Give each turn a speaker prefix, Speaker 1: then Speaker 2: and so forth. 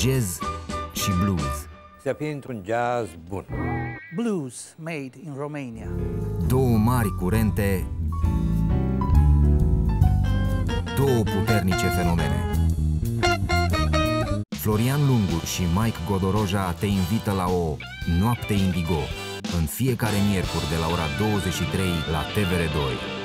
Speaker 1: jazz și blues.
Speaker 2: Se apine într-un jazz bun.
Speaker 3: Blues made in Romania.
Speaker 1: Două mari curente, două puternice fenomene. Florian Lungu și Mike Godoroja te invită la o Noapte Indigo în fiecare miercuri de la ora 23 la TVR2.